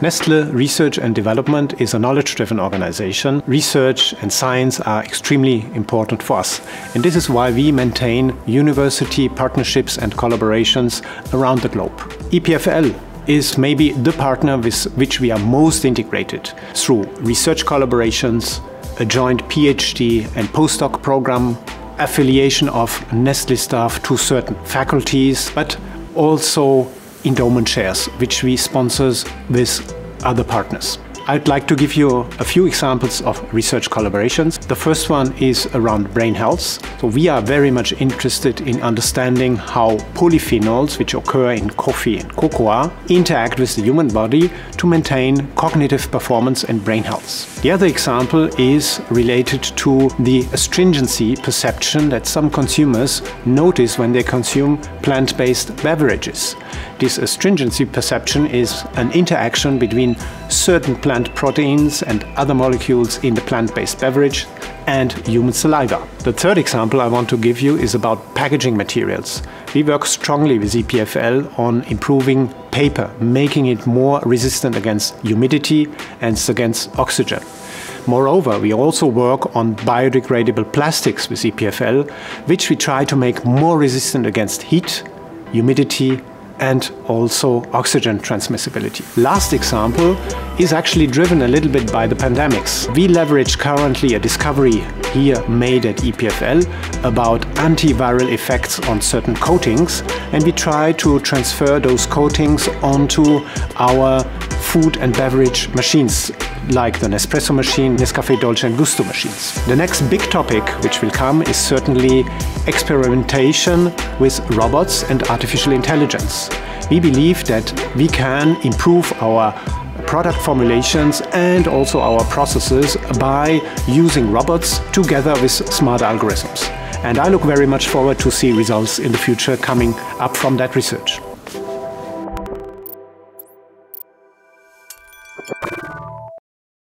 Nestlé Research and Development is a knowledge driven organization. Research and science are extremely important for us. And this is why we maintain university partnerships and collaborations around the globe. EPFL is maybe the partner with which we are most integrated through research collaborations, a joint PhD and postdoc program, affiliation of Nestlé staff to certain faculties, but also endowment shares, which we sponsor with other partners. I'd like to give you a few examples of research collaborations. The first one is around brain health. So we are very much interested in understanding how polyphenols, which occur in coffee and cocoa, interact with the human body to maintain cognitive performance and brain health. The other example is related to the astringency perception that some consumers notice when they consume plant-based beverages. This astringency perception is an interaction between certain plant proteins and other molecules in the plant-based beverage and human saliva. The third example I want to give you is about packaging materials. We work strongly with EPFL on improving paper, making it more resistant against humidity and against oxygen. Moreover, we also work on biodegradable plastics with EPFL, which we try to make more resistant against heat, humidity and also oxygen transmissibility. Last example is actually driven a little bit by the pandemics. We leverage currently a discovery here made at EPFL about antiviral effects on certain coatings and we try to transfer those coatings onto our food and beverage machines like the Nespresso machine, Nescafé Dolce and Gusto machines. The next big topic which will come is certainly experimentation with robots and artificial intelligence. We believe that we can improve our product formulations and also our processes by using robots together with smart algorithms. And I look very much forward to see results in the future coming up from that research.